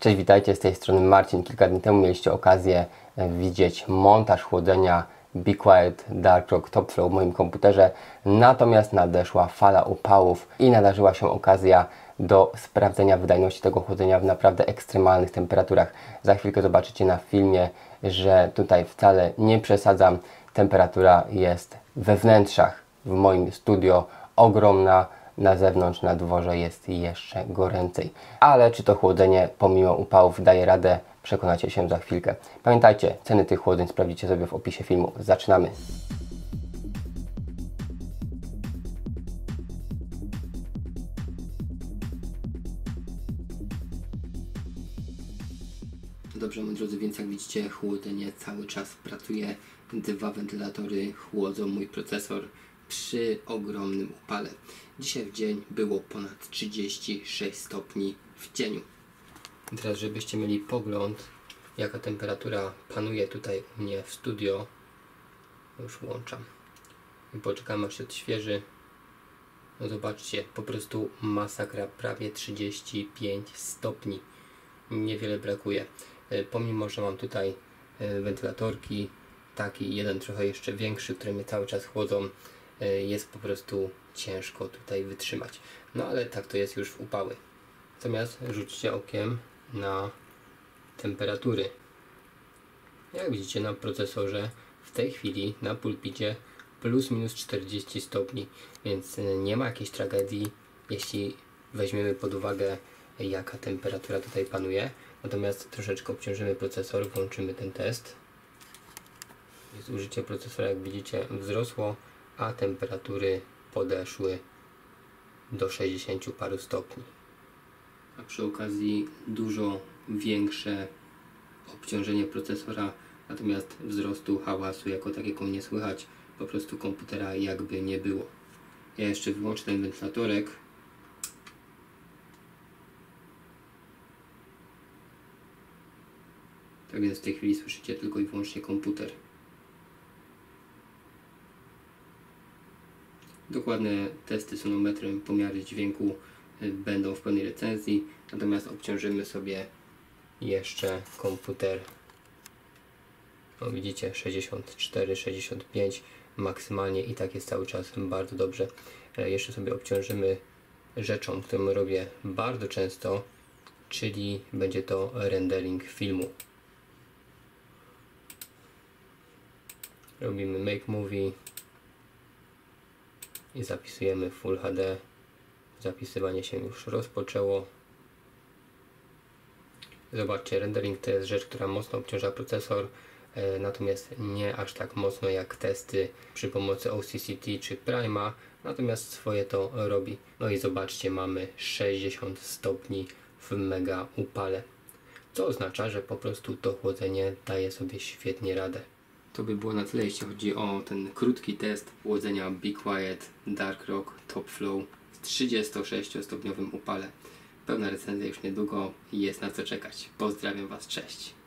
Cześć, witajcie, z tej strony Marcin. Kilka dni temu mieliście okazję e, widzieć montaż chłodzenia Be Quiet Dark Rock Top Flow w moim komputerze. Natomiast nadeszła fala upałów i nadarzyła się okazja do sprawdzenia wydajności tego chłodzenia w naprawdę ekstremalnych temperaturach. Za chwilkę zobaczycie na filmie, że tutaj wcale nie przesadzam. Temperatura jest we wnętrzach w moim studio ogromna na zewnątrz, na dworze jest jeszcze goręcej. Ale czy to chłodzenie pomimo upałów daje radę, przekonacie się za chwilkę. Pamiętajcie, ceny tych chłodzeń sprawdzicie sobie w opisie filmu. Zaczynamy! Dobrze, moi drodzy, więc jak widzicie, chłodzenie cały czas pracuje. Dwa wentylatory chłodzą mój procesor przy ogromnym upale. Dzisiaj w dzień było ponad 36 stopni w cieniu. Teraz, żebyście mieli pogląd, jaka temperatura panuje tutaj u mnie w studio, już włączam i poczekam aż się odświeży. No zobaczcie, po prostu masakra, prawie 35 stopni. Niewiele brakuje. E, pomimo, że mam tutaj e, wentylatorki, taki jeden trochę jeszcze większy, które mnie cały czas chłodzą, jest po prostu ciężko tutaj wytrzymać. No ale tak to jest już w upały. Natomiast rzućcie okiem na temperatury. Jak widzicie na procesorze w tej chwili na pulpicie plus minus 40 stopni, więc nie ma jakiejś tragedii, jeśli weźmiemy pod uwagę jaka temperatura tutaj panuje. Natomiast troszeczkę obciążymy procesor, włączymy ten test. Zużycie procesora, jak widzicie, wzrosło, a temperatury podeszły do 60 paru stopni. A przy okazji dużo większe obciążenie procesora, natomiast wzrostu hałasu jako takiego nie słychać, po prostu komputera jakby nie było. Ja jeszcze wyłączę ten wentylatorek, Tak więc w tej chwili słyszycie tylko i wyłącznie komputer. Dokładne testy sonometrem, pomiary dźwięku y, będą w pełnej recenzji, natomiast obciążymy sobie jeszcze komputer. Widzicie 64, 65 maksymalnie i tak jest cały czas bardzo dobrze. E, jeszcze sobie obciążymy rzeczą, którą robię bardzo często, czyli będzie to rendering filmu. robimy make movie i zapisujemy Full HD zapisywanie się już rozpoczęło. Zobaczcie rendering to jest rzecz, która mocno obciąża procesor e, natomiast nie aż tak mocno jak testy przy pomocy OCCT czy Prima natomiast swoje to robi. No i zobaczcie mamy 60 stopni w mega upale. Co oznacza, że po prostu to chłodzenie daje sobie świetnie radę to by było na tyle, jeśli chodzi o ten krótki test chłodzenia Be Quiet Dark Rock Top Flow w 36-stopniowym upale. Pełna recenzja już niedługo i jest na co czekać. Pozdrawiam Was, cześć!